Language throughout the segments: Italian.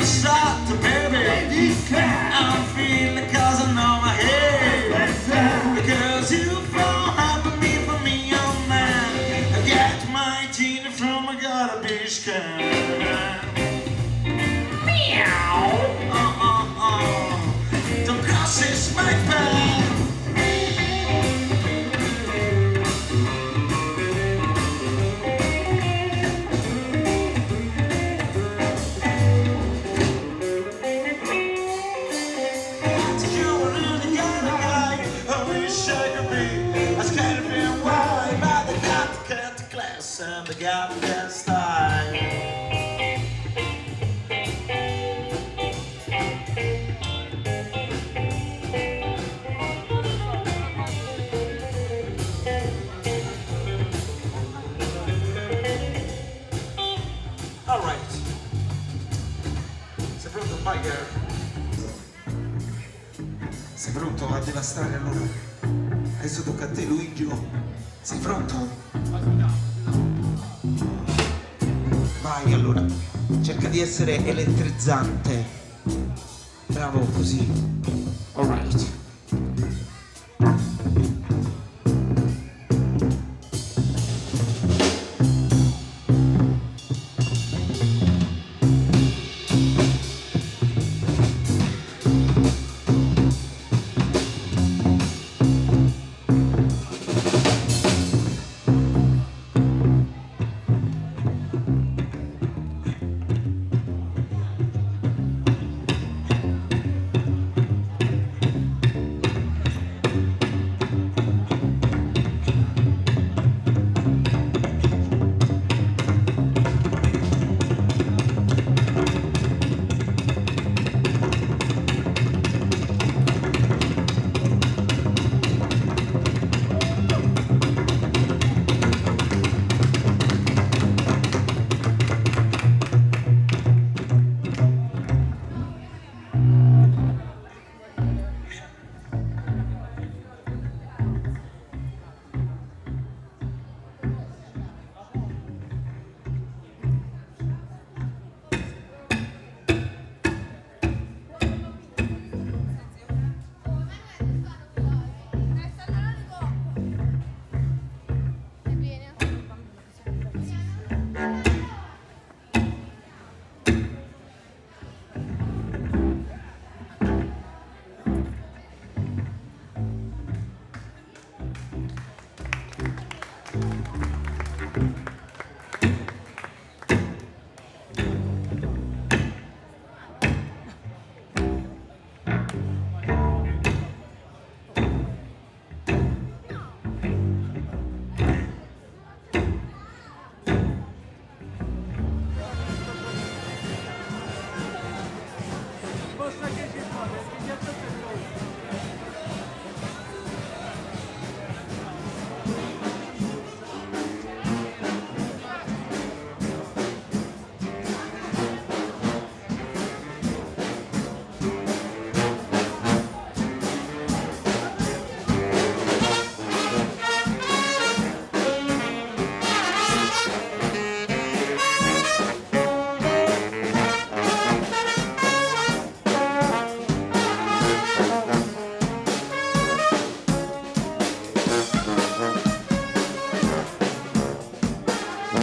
Can't stop the baby. I'm feeling cause I know my head. Because you fall happy me for me, young man. I got my teen from a garbage can. Sei pronto a devastare allora? Adesso tocca a te Luigi. Sei pronto? Vai allora. Cerca di essere elettrizzante. Bravo così. Alright.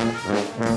Mm-hmm.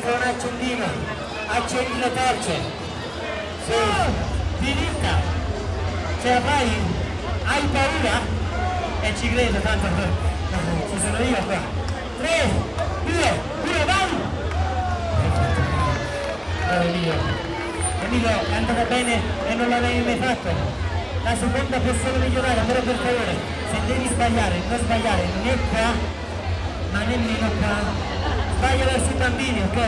nell'altra un accendino. Accendi le torce. Sì, diritta. Ce la fai? Hai paura? E ci credo, tanto ci sono io qua. Tre, due, uno, vai! Oh Emilio, è andata bene e non l'avevi mai fatto. La seconda solo migliorare, però per favore, se devi sbagliare, non sbagliare né qua, ma nemmeno qua. Sbaglia verso i bambini, ok?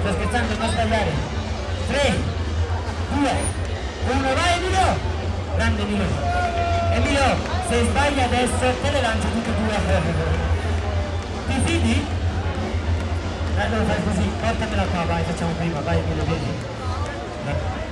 Sto scherzando, non sbagliare. 3, 2, 1, vai Emilio! Grande Emilio. Emilio, se sbagli adesso te le lancio tutte e due. Ti fidi? Allora fai così, portamela qua, vai, facciamo prima, vai Emilio, vieni. Vai.